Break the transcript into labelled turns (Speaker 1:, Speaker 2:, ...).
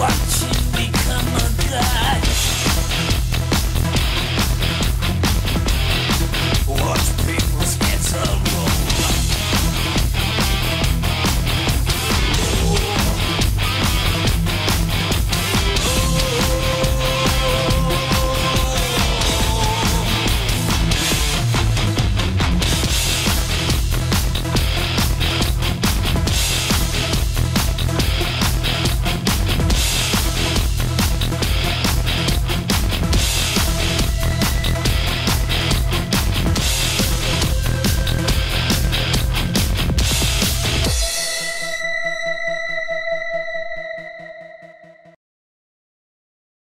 Speaker 1: watch.